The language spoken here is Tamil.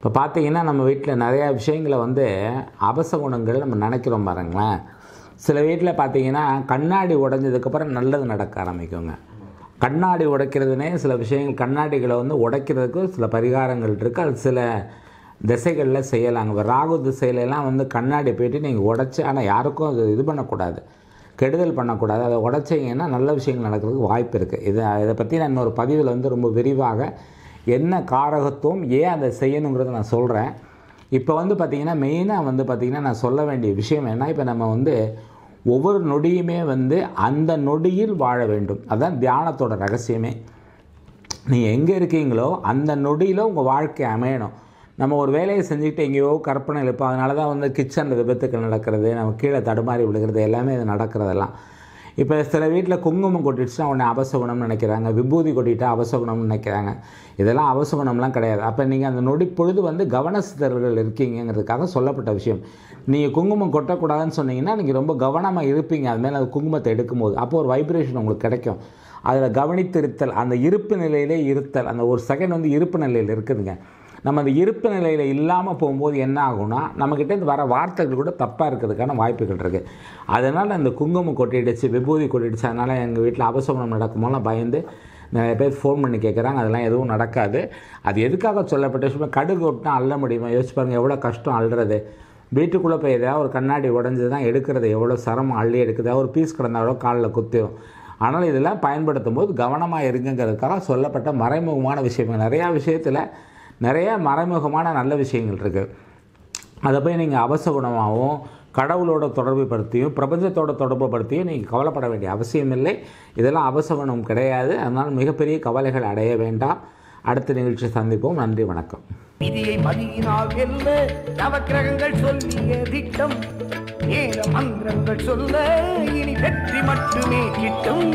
இப்போ பார்த்தீங்கன்னா நம்ம வீட்டில் நிறையா விஷயங்களை வந்து அபசகுணங்கள் நம்ம நினைக்கிறோம் பாருங்களேன். சில வீட்டில் பார்த்தீங்கன்னா கண்ணாடி உடைஞ்சதுக்கப்புறம் நல்லது நடக்க ஆரம்பிக்குங்க. கண்ணாடி உடைக்கிறதுனே சில விஷயங்கள் கண்ணாடிகளை வந்து உடைக்கிறதுக்கு சில பரிகாரங்கள் இருக்குது அது சில திசைகளில் செய்யலாங்க. இப்போ ராகு திசையிலலாம் வந்து கண்ணாடி போயிட்டு நீங்கள் உடைச்சி ஆனால் யாருக்கும் அது இது பண்ணக்கூடாது. கெடுதல் பண்ணக்கூடாது. அதை உடைச்சிங்கன்னா நல்ல விஷயங்கள் நடக்கிறதுக்கு வாய்ப்பு இருக்குது இதை இதை பற்றி நான் இன்னொரு பதிவில் வந்து ரொம்ப விரிவாக என்ன காரகத்துவம் ஏன் அதை செய்யணுங்கிறத நான் சொல்கிறேன் இப்போ வந்து பார்த்திங்கன்னா மெயினாக வந்து பார்த்திங்கன்னா நான் சொல்ல வேண்டிய விஷயம் என்ன இப்போ நம்ம வந்து ஒவ்வொரு நொடியுமே வந்து அந்த நொடியில் வாழ வேண்டும். அதுதான் தியானத்தோட ரகசியமே. நீங்கள் எங்கே இருக்கீங்களோ அந்த நொடியில் உங்கள் வாழ்க்கை அமையணும். நம்ம ஒரு வேலையை செஞ்சுக்கிட்டு எங்கேயோ கற்பனை இருப்போம் அதனால தான் வந்து கிச்சனில் விபத்துக்கள் நடக்கிறது நம்ம கீழே தடுமாறி விழுகிறது எல்லாமே இது நடக்கிறதெல்லாம். இப்போ சில வீட்டில் குங்குமம் கொட்டிடுச்சுன்னா உடனே அபசகுணம்னு நினைக்கிறாங்க. விபூதி கொட்டிட்டா அபசகுணம்னு நினைக்கிறாங்க. இதெல்லாம் அவசகுணம்லாம் கிடையாது. அப்போ நீங்கள் அந்த நொடி பொழுது வந்து கவனசிதறர்கள் இருக்கீங்கிறதுக்காக சொல்லப்பட்ட விஷயம். நீங்கள் குங்குமம் கொட்டக்கூடாதுன்னு சொன்னீங்கன்னா நீங்கள் ரொம்ப கவனமாக இருப்பீங்க. அது மேலே குங்குமத்தை எடுக்கும்போது. அப்போ ஒரு வைப்ரேஷன் உங்களுக்கு கிடைக்கும். அதில் கவனித்திருத்தல் அந்த இருப்பு நிலையிலே இருத்தல் அந்த ஒரு செகண்ட் வந்து இருப்பு நிலையில் இருக்குதுங்க. நம்ம அந்த இருப்பு நிலையில் இல்லாமல் போகும்போது என்ன ஆகும்னா நம்மக்கிட்ட வர வார்த்தைகள் கூட தப்பாக இருக்கிறதுக்கான வாய்ப்புகள் இருக்குது அதனால் அந்த குங்குமம் கொட்டிடுச்சு விபூதி கொட்டிடுச்சு அதனால் எங்கள் வீட்டில் அபசகுணம் நடக்குமோலாம் பயந்து நிறைய பேர் ஃபோன் பண்ணி கேட்குறாங்க அதெல்லாம் எதுவும் நடக்காது. அது எதுக்காக சொல்லப்பட்ட விஷயம் கடுகு ஒட்டினா அள்ள முடியுமா? யோசிச்சு பாருங்கள் எவ்வளோ கஷ்டம் அள்ளுறது. வீட்டுக்குள்ளே போய் ஏதாவது ஒரு கண்ணாடி உடஞ்சி தான் எடுக்கிறது. எவ்வளோ சிரமம் அள்ளி எடுக்குது. ஒரு பீஸ் கிடந்தாலோ காலில் குத்திடும் ஆனால் இதெல்லாம் பயன்படுத்தும் போது கவனமாக இருங்கிறதுக்காக சொல்லப்பட்ட மறைமுகமான விஷயங்கள். நிறையா விஷயத்தில் நிறைய மறைமுகமான நல்ல விஷயங்கள் இருக்குது அதை போய் நீங்கள் அவசகுணமாகவும் கடவுளோட தொடர்பு படுத்தியும் பிரபஞ்சத்தோட தொடர்பு படுத்தியும் நீங்கள் கவலைப்பட வேண்டிய அவசியம் இல்லை. இதெல்லாம் அவசகுணம் கிடையாது. அதனால் மிகப்பெரிய கவலைகள் அடைய வேண்டாம். அடுத்த நிகழ்ச்சி சந்திப்போம். நன்றி வணக்கம். விதியை மதியினால் வெல்ல நவக்கிரகங்கள் சொல்லிய திட்டம். ஏல மந்திரங்கள் சொல்ல இனி வெற்றி மட்டுமே கிட்டும்.